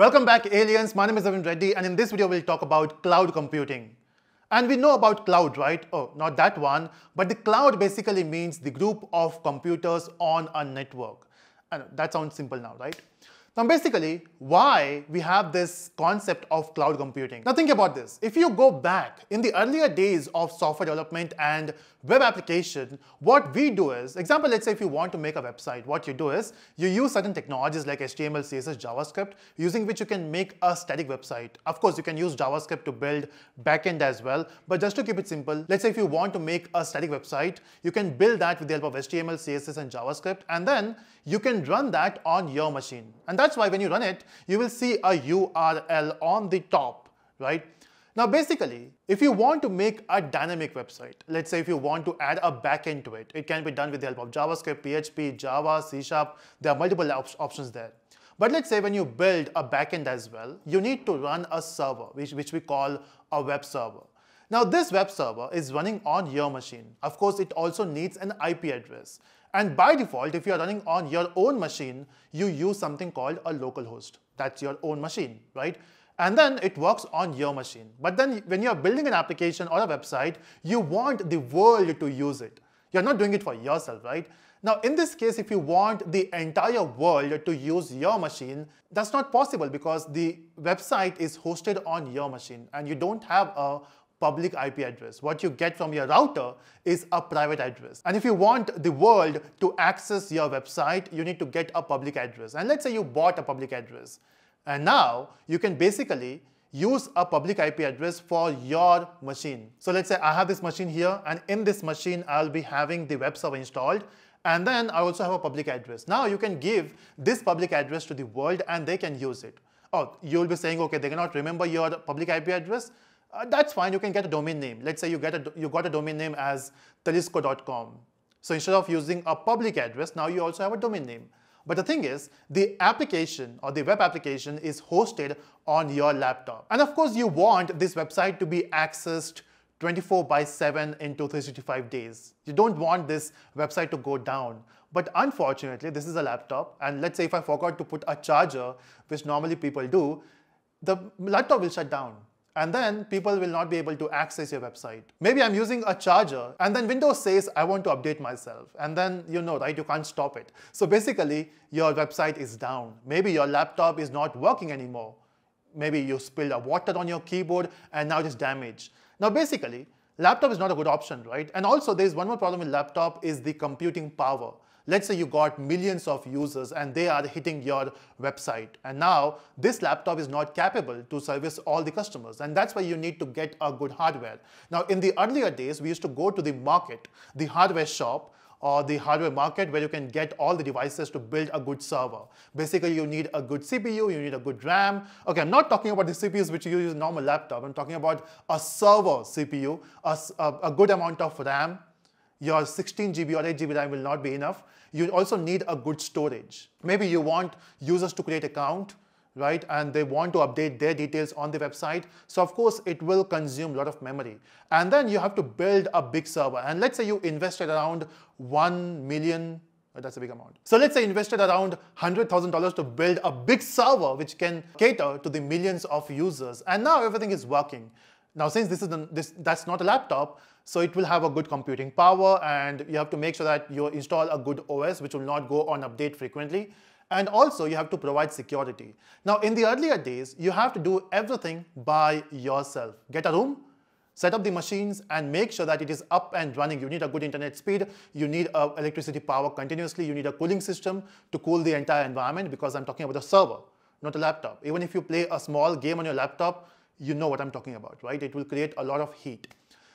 Welcome back aliens, my name is Navin Reddy and in this video we'll talk about cloud computing. And we know about cloud, right? Oh, not that one, but the cloud basically means the group of computers on a network. And that sounds simple now, right? Now basically, why we have this concept of cloud computing. Now think about this. If you go back in the earlier days of software development and web application, what we do is, example, let's say if you want to make a website, what you do is you use certain technologies like HTML, CSS, JavaScript, using which you can make a static website. Of course, you can use JavaScript to build backend as well, but just to keep it simple, let's say if you want to make a static website, you can build that with the help of HTML, CSS, and JavaScript, and then you can run that on your machine. And that's why when you run it, you will see a URL on the top, right? Now basically, if you want to make a dynamic website, let's say if you want to add a backend to it, it can be done with the help of JavaScript, PHP, Java, C Sharp, there are multiple op options there. But let's say when you build a backend as well, you need to run a server, which, which we call a web server. Now this web server is running on your machine. Of course, it also needs an IP address. And by default, if you're running on your own machine, you use something called a local host. That's your own machine, right? and then it works on your machine. But then when you're building an application or a website, you want the world to use it. You're not doing it for yourself, right? Now, in this case, if you want the entire world to use your machine, that's not possible because the website is hosted on your machine and you don't have a public IP address. What you get from your router is a private address. And if you want the world to access your website, you need to get a public address. And let's say you bought a public address. And now you can basically use a public IP address for your machine. So let's say I have this machine here and in this machine I'll be having the web server installed and then I also have a public address. Now you can give this public address to the world and they can use it. Oh, you'll be saying, okay, they cannot remember your public IP address. Uh, that's fine, you can get a domain name. Let's say you, get a, you got a domain name as telusko.com. So instead of using a public address, now you also have a domain name. But the thing is, the application or the web application is hosted on your laptop. And of course, you want this website to be accessed 24 by 7 into 365 days. You don't want this website to go down. But unfortunately, this is a laptop. And let's say if I forgot to put a charger, which normally people do, the laptop will shut down and then people will not be able to access your website. Maybe I'm using a charger and then Windows says I want to update myself and then you know, right, you can't stop it. So basically your website is down. Maybe your laptop is not working anymore. Maybe you spilled a water on your keyboard and now it is damaged. Now basically, laptop is not a good option, right? And also there's one more problem with laptop is the computing power. Let's say you got millions of users and they are hitting your website. And now this laptop is not capable to service all the customers. And that's why you need to get a good hardware. Now, in the earlier days, we used to go to the market, the hardware shop, or the hardware market where you can get all the devices to build a good server. Basically, you need a good CPU, you need a good RAM. Okay, I'm not talking about the CPUs which you use in normal laptop. I'm talking about a server CPU, a, a, a good amount of RAM, your 16 GB or 8 GB RAM will not be enough. You also need a good storage. Maybe you want users to create account, right? And they want to update their details on the website. So of course, it will consume a lot of memory. And then you have to build a big server. And let's say you invested around 1 million uh, that's a big amount. So let's say invested around $100,000 to build a big server which can cater to the millions of users. And now everything is working. Now, since this is the, this, that's not a laptop, so it will have a good computing power and you have to make sure that you install a good OS which will not go on update frequently. And also you have to provide security. Now, in the earlier days, you have to do everything by yourself. Get a room, set up the machines and make sure that it is up and running. You need a good internet speed, you need uh, electricity power continuously, you need a cooling system to cool the entire environment because I'm talking about a server, not a laptop. Even if you play a small game on your laptop, you know what I'm talking about, right? It will create a lot of heat.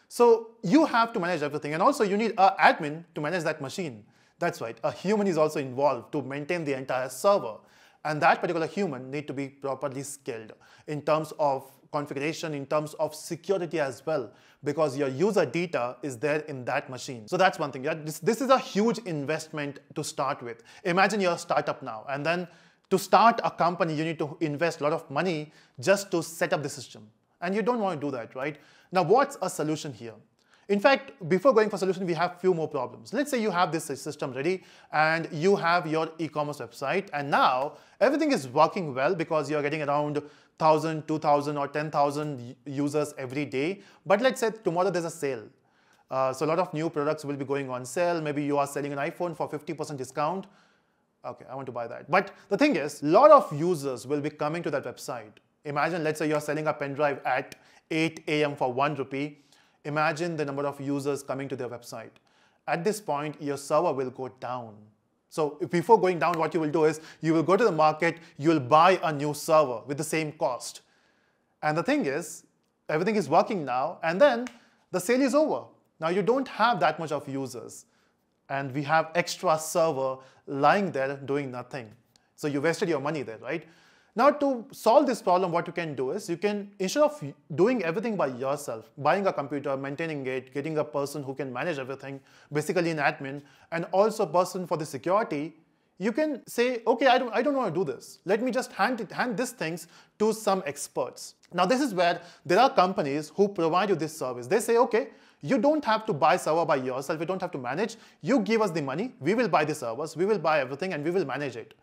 So you have to manage everything. And also you need an admin to manage that machine. That's right, a human is also involved to maintain the entire server. And that particular human need to be properly skilled in terms of configuration, in terms of security as well, because your user data is there in that machine. So that's one thing. This, this is a huge investment to start with. Imagine you're a startup now, and then to start a company, you need to invest a lot of money just to set up the system. And you don't want to do that, right? Now, what's a solution here? In fact, before going for solution, we have few more problems. Let's say you have this system ready and you have your e-commerce website and now everything is working well because you're getting around 1,000, 2,000 or 10,000 users every day. But let's say tomorrow there's a sale. Uh, so a lot of new products will be going on sale. Maybe you are selling an iPhone for 50% discount. Okay, I want to buy that. But the thing is, a lot of users will be coming to that website. Imagine, let's say you're selling a pen drive at 8 a.m. for 1 rupee. Imagine the number of users coming to their website. At this point, your server will go down. So before going down, what you will do is you will go to the market, you will buy a new server with the same cost. And the thing is, everything is working now, and then the sale is over. Now you don't have that much of users and we have extra server lying there doing nothing. So you wasted your money there, right? Now to solve this problem, what you can do is you can, instead of doing everything by yourself, buying a computer, maintaining it, getting a person who can manage everything, basically an admin, and also a person for the security, you can say, okay, I don't, I don't want to do this. Let me just hand, it, hand these things to some experts. Now this is where there are companies who provide you this service. They say, okay, you don't have to buy server by yourself. You don't have to manage. You give us the money. We will buy the servers. We will buy everything and we will manage it.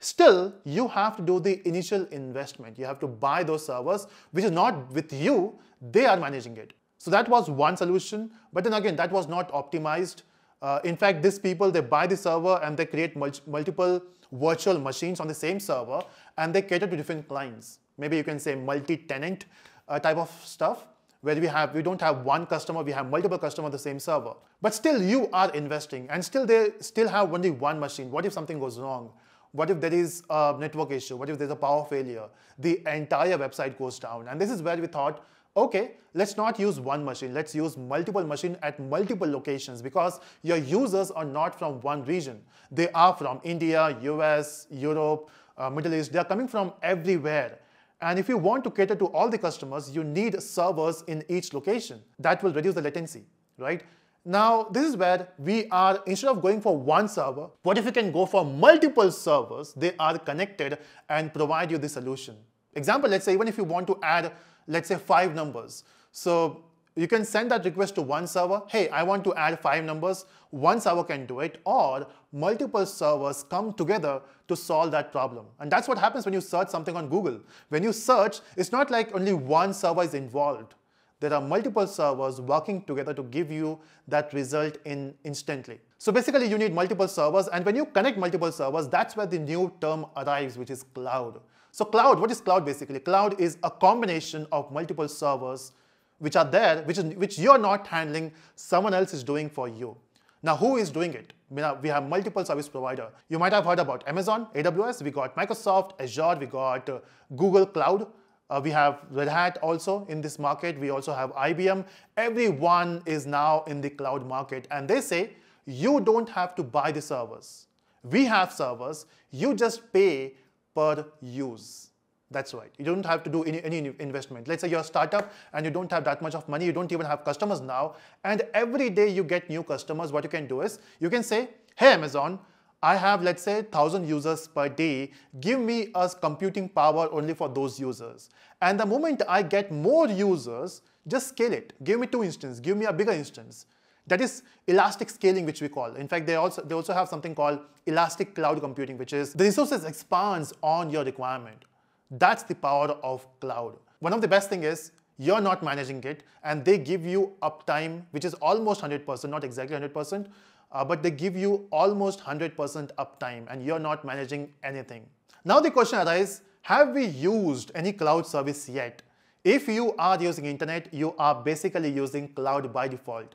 Still, you have to do the initial investment. You have to buy those servers, which is not with you. They are managing it. So that was one solution. But then again, that was not optimized. Uh, in fact, these people, they buy the server and they create mul multiple virtual machines on the same server and they cater to different clients. Maybe you can say multi-tenant uh, type of stuff where we have we don't have one customer, we have multiple customers on the same server. But still you are investing and still they still have only one machine. What if something goes wrong? What if there is a network issue? What if there's a power failure? The entire website goes down. And this is where we thought, okay, let's not use one machine. Let's use multiple machine at multiple locations because your users are not from one region. They are from India, US, Europe, uh, Middle East. They are coming from everywhere. And if you want to cater to all the customers, you need servers in each location. That will reduce the latency, right? Now, this is where we are, instead of going for one server, what if you can go for multiple servers? They are connected and provide you the solution. Example, let's say even if you want to add, let's say five numbers. So you can send that request to one server. Hey, I want to add five numbers. One server can do it or multiple servers come together to solve that problem. And that's what happens when you search something on Google. When you search, it's not like only one server is involved. There are multiple servers working together to give you that result in instantly. So basically you need multiple servers and when you connect multiple servers, that's where the new term arrives, which is cloud. So cloud, what is cloud basically? Cloud is a combination of multiple servers which are there, which, is, which you're not handling, someone else is doing for you. Now, who is doing it? We have multiple service provider. You might have heard about Amazon, AWS, we got Microsoft, Azure, we got uh, Google Cloud, uh, we have Red Hat also in this market. We also have IBM. Everyone is now in the cloud market. And they say, you don't have to buy the servers. We have servers. You just pay per use. That's right. You don't have to do any, any investment. Let's say you're a startup and you don't have that much of money. You don't even have customers now. And every day you get new customers. What you can do is you can say, hey, Amazon, I have, let's say, 1,000 users per day. Give me a computing power only for those users. And the moment I get more users, just scale it. Give me two instances. Give me a bigger instance. That is elastic scaling, which we call. In fact, they also, they also have something called elastic cloud computing, which is the resources expands on your requirement. That's the power of cloud. One of the best thing is you're not managing it and they give you uptime, which is almost 100%, not exactly 100%, uh, but they give you almost 100% uptime and you're not managing anything. Now the question arises, have we used any cloud service yet? If you are using internet, you are basically using cloud by default.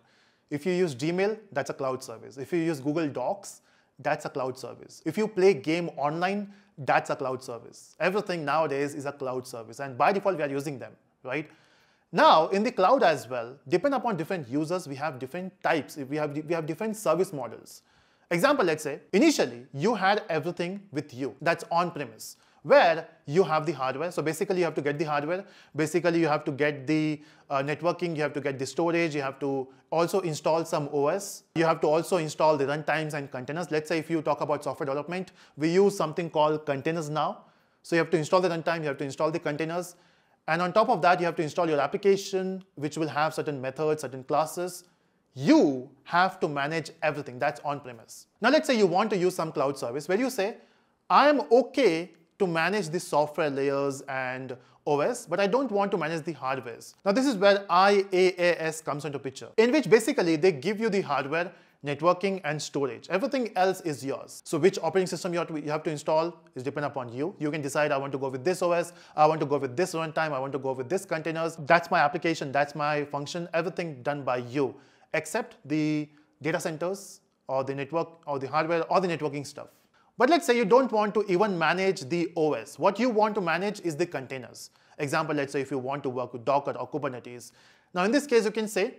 If you use Gmail, that's a cloud service. If you use Google Docs, that's a cloud service. If you play game online, that's a cloud service. Everything nowadays is a cloud service and by default we are using them, right? Now in the cloud as well, depend upon different users, we have different types, we have, we have different service models. Example, let's say, initially you had everything with you, that's on-premise where you have the hardware. So basically you have to get the hardware. Basically you have to get the uh, networking, you have to get the storage, you have to also install some OS. You have to also install the runtimes and containers. Let's say if you talk about software development, we use something called containers now. So you have to install the runtime, you have to install the containers. And on top of that, you have to install your application, which will have certain methods, certain classes. You have to manage everything that's on premise. Now, let's say you want to use some cloud service where you say, I am okay to manage the software layers and OS, but I don't want to manage the hardwares. Now, this is where IaaS comes into picture, in which basically they give you the hardware networking and storage. Everything else is yours. So which operating system you have, to, you have to install is depend upon you. You can decide I want to go with this OS, I want to go with this runtime, I want to go with this containers. That's my application, that's my function, everything done by you, except the data centers or the network or the hardware or the networking stuff. But let's say you don't want to even manage the OS. What you want to manage is the containers. Example, let's say if you want to work with Docker or Kubernetes. Now in this case, you can say,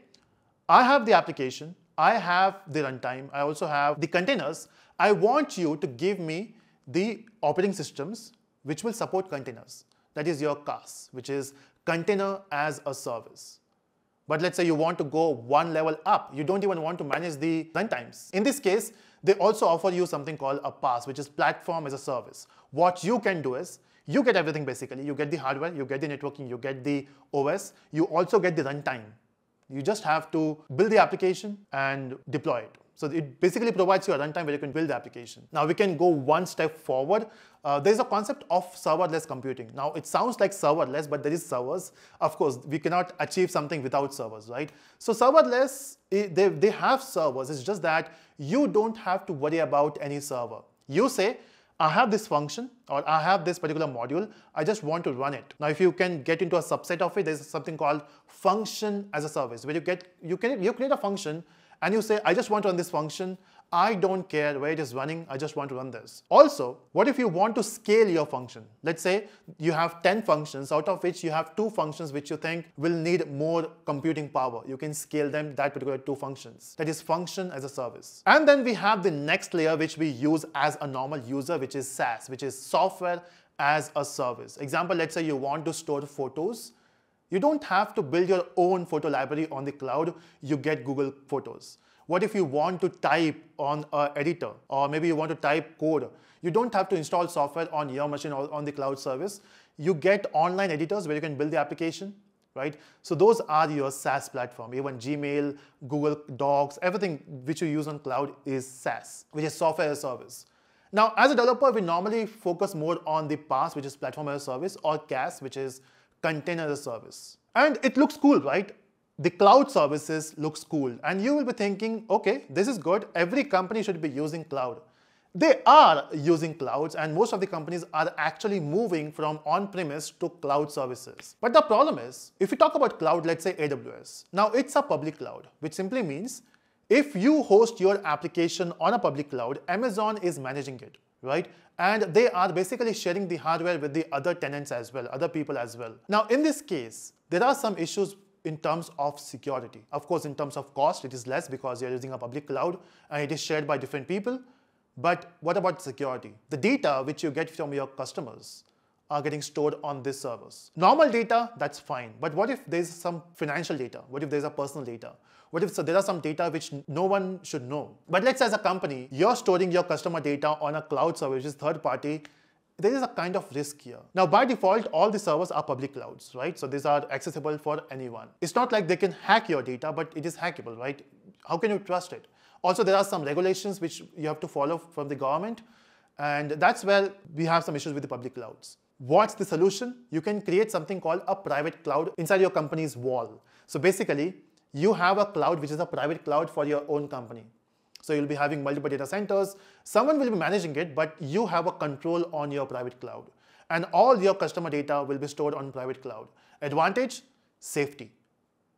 I have the application, I have the runtime, I also have the containers. I want you to give me the operating systems which will support containers. That is your CaaS, which is container as a service. But let's say you want to go one level up. You don't even want to manage the runtimes. In this case, they also offer you something called a PaaS, which is platform as a service. What you can do is, you get everything basically. You get the hardware, you get the networking, you get the OS, you also get the runtime. You just have to build the application and deploy it. So it basically provides you a runtime where you can build the application. Now we can go one step forward. Uh, there's a concept of serverless computing. Now it sounds like serverless, but there is servers. Of course, we cannot achieve something without servers, right? So serverless, they, they have servers. It's just that you don't have to worry about any server. You say, I have this function or I have this particular module, I just want to run it. Now if you can get into a subset of it, there's something called function as a service where you get you can you create a function and you say, I just want to run this function. I don't care where it is running, I just want to run this. Also, what if you want to scale your function? Let's say you have 10 functions, out of which you have two functions which you think will need more computing power. You can scale them, that particular two functions. That is function as a service. And then we have the next layer which we use as a normal user, which is SaaS, which is software as a service. Example, let's say you want to store photos you don't have to build your own photo library on the cloud, you get Google Photos. What if you want to type on an editor or maybe you want to type code? You don't have to install software on your machine or on the cloud service. You get online editors where you can build the application, right? So those are your SaaS platform. Even Gmail, Google Docs, everything which you use on cloud is SaaS, which is software as a service. Now, as a developer, we normally focus more on the PaaS, which is platform as a service, or CaaS, which is container as a service. And it looks cool, right? The cloud services looks cool. And you will be thinking, okay, this is good. Every company should be using cloud. They are using clouds and most of the companies are actually moving from on-premise to cloud services. But the problem is, if we talk about cloud, let's say AWS, now it's a public cloud, which simply means if you host your application on a public cloud, Amazon is managing it right? And they are basically sharing the hardware with the other tenants as well, other people as well. Now, in this case, there are some issues in terms of security. Of course, in terms of cost, it is less because you're using a public cloud and it is shared by different people. But what about security? The data which you get from your customers are getting stored on this servers. Normal data, that's fine. But what if there's some financial data? What if there's a personal data? What if so there are some data which no one should know? But let's say as a company, you're storing your customer data on a cloud service, which is third party, there is a kind of risk here. Now, by default, all the servers are public clouds, right? So these are accessible for anyone. It's not like they can hack your data, but it is hackable, right? How can you trust it? Also, there are some regulations which you have to follow from the government. And that's where we have some issues with the public clouds. What's the solution? You can create something called a private cloud inside your company's wall. So basically, you have a cloud which is a private cloud for your own company. So you'll be having multiple data centers. Someone will be managing it, but you have a control on your private cloud. And all your customer data will be stored on private cloud. Advantage, safety.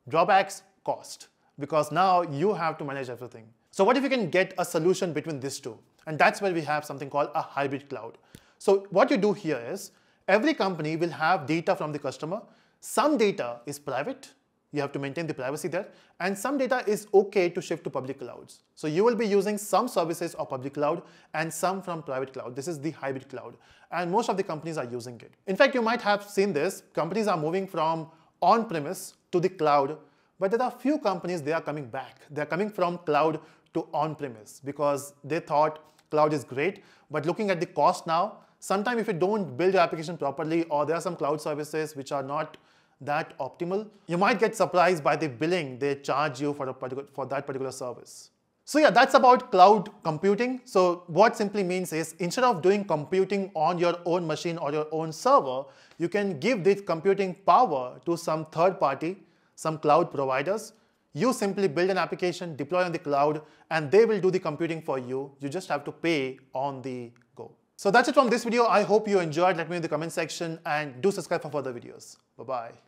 Drawbacks, cost. Because now you have to manage everything. So what if you can get a solution between these two? And that's where we have something called a hybrid cloud. So what you do here is, every company will have data from the customer. Some data is private, you have to maintain the privacy there. And some data is okay to shift to public clouds. So you will be using some services of public cloud and some from private cloud. This is the hybrid cloud. And most of the companies are using it. In fact, you might have seen this. Companies are moving from on-premise to the cloud. But there are few companies, they are coming back. They are coming from cloud to on-premise because they thought cloud is great. But looking at the cost now, sometimes if you don't build your application properly or there are some cloud services which are not that optimal, you might get surprised by the billing they charge you for, a particular, for that particular service. So yeah, that's about cloud computing. So what simply means is instead of doing computing on your own machine or your own server, you can give this computing power to some third party, some cloud providers. You simply build an application, deploy on the cloud, and they will do the computing for you. You just have to pay on the. So that's it from this video. I hope you enjoyed. Let me know in the comment section and do subscribe for further videos. Bye-bye.